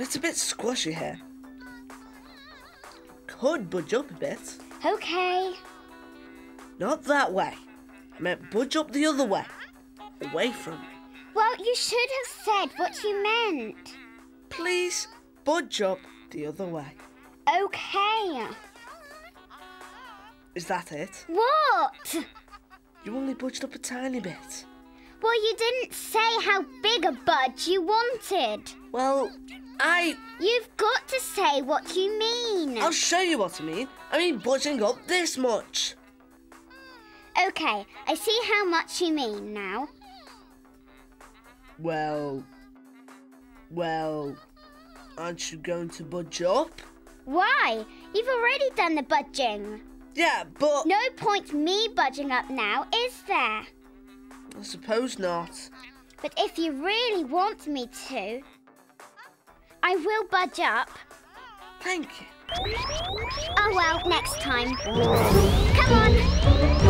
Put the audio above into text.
but it's a bit squashy here. Could budge up a bit. Okay. Not that way. I meant budge up the other way. Away from me. Well, you should have said what you meant. Please budge up the other way. Okay. Is that it? What? You only budged up a tiny bit. Well, you didn't say how big a budge you wanted. Well, I. You've got to say what you mean. I'll show you what I mean. I mean budging up this much. Okay, I see how much you mean now. Well. Well. Aren't you going to budge up? Why? You've already done the budging. Yeah, but. No point me budging up now, is there? I suppose not. But if you really want me to, I will budge up. Thank you. Oh well, next time. Come on.